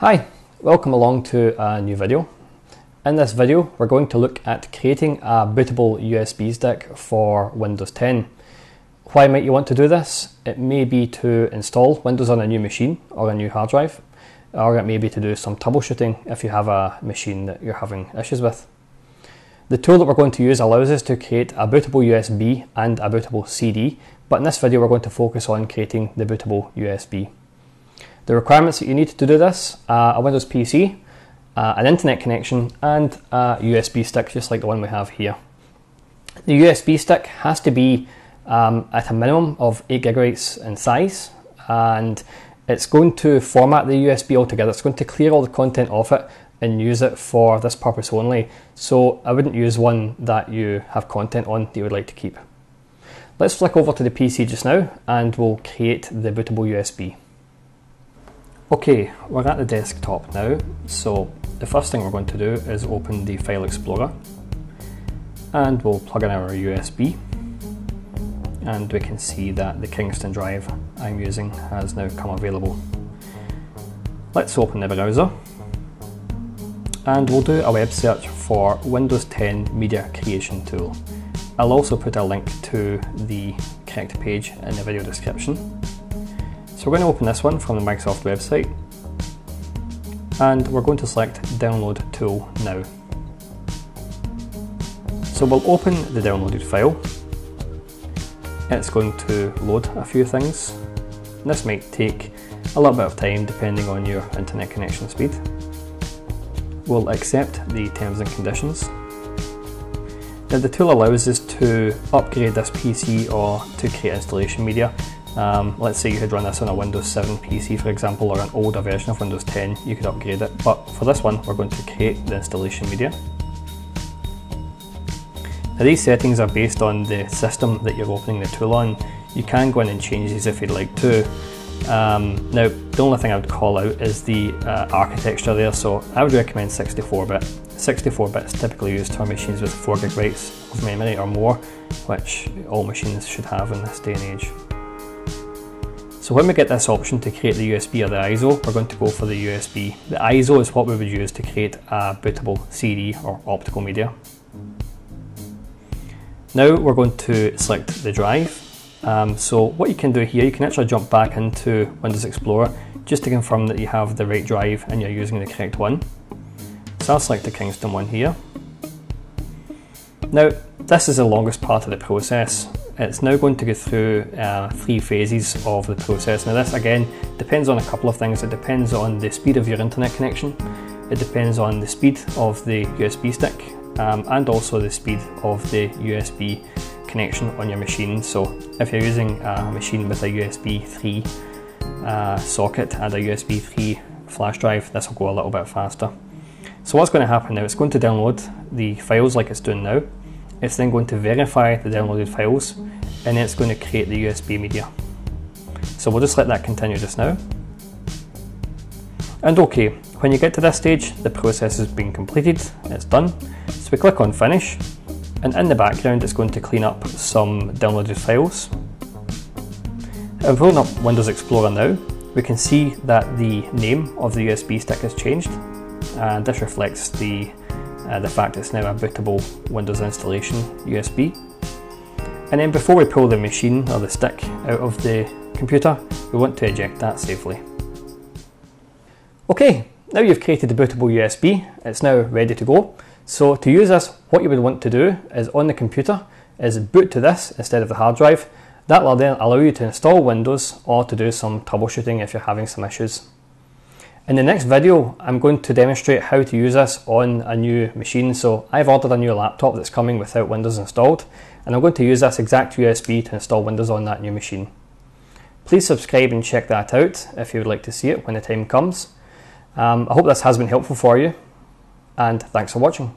Hi, welcome along to a new video. In this video we're going to look at creating a bootable USB stick for Windows 10. Why might you want to do this? It may be to install Windows on a new machine or a new hard drive, or it may be to do some troubleshooting if you have a machine that you're having issues with. The tool that we're going to use allows us to create a bootable USB and a bootable CD, but in this video we're going to focus on creating the bootable USB. The requirements that you need to do this are a Windows PC, uh, an internet connection, and a USB stick, just like the one we have here. The USB stick has to be um, at a minimum of 8 gigabytes in size, and it's going to format the USB altogether. It's going to clear all the content off it and use it for this purpose only. So I wouldn't use one that you have content on that you would like to keep. Let's flick over to the PC just now and we'll create the bootable USB. Okay, we're at the desktop now, so the first thing we're going to do is open the File Explorer and we'll plug in our USB and we can see that the Kingston drive I'm using has now come available. Let's open the browser and we'll do a web search for Windows 10 Media Creation Tool. I'll also put a link to the correct page in the video description. So we're going to open this one from the Microsoft website and we're going to select download tool now. So we'll open the downloaded file. It's going to load a few things. This might take a little bit of time depending on your internet connection speed. We'll accept the terms and conditions. Now the tool allows us to upgrade this PC or to create installation media um, let's say you had run this on a Windows 7 PC, for example, or an older version of Windows 10, you could upgrade it. But for this one, we're going to create the installation media. Now these settings are based on the system that you're opening the tool on. You can go in and change these if you'd like to. Um, now, the only thing I would call out is the uh, architecture there, so I would recommend 64-bit. 64-bit is typically used for machines with 4 gigabytes of memory or more, which all machines should have in this day and age. So when we get this option to create the USB or the ISO, we're going to go for the USB. The ISO is what we would use to create a bootable CD or optical media. Now we're going to select the drive. Um, so what you can do here, you can actually jump back into Windows Explorer just to confirm that you have the right drive and you're using the correct one. So I'll select the Kingston one here. Now this is the longest part of the process. It's now going to go through uh, three phases of the process. Now this again depends on a couple of things. It depends on the speed of your internet connection, it depends on the speed of the USB stick, um, and also the speed of the USB connection on your machine. So if you're using a machine with a USB 3 uh, socket and a USB 3 flash drive, this will go a little bit faster. So what's going to happen now, it's going to download the files like it's doing now. It's then going to verify the downloaded files and it's going to create the USB media. So we'll just let that continue just now. And okay, when you get to this stage, the process has been completed, it's done. So we click on finish and in the background it's going to clean up some downloaded files. If we open up Windows Explorer now, we can see that the name of the USB stick has changed and this reflects the uh, the fact it's now a bootable Windows installation USB. And then before we pull the machine or the stick out of the computer, we want to eject that safely. Okay, now you've created the bootable USB, it's now ready to go. So to use this, what you would want to do is on the computer is boot to this instead of the hard drive. That will then allow you to install Windows or to do some troubleshooting if you're having some issues. In the next video, I'm going to demonstrate how to use this on a new machine. So I've ordered a new laptop that's coming without Windows installed, and I'm going to use this exact USB to install Windows on that new machine. Please subscribe and check that out if you would like to see it when the time comes. Um, I hope this has been helpful for you, and thanks for watching.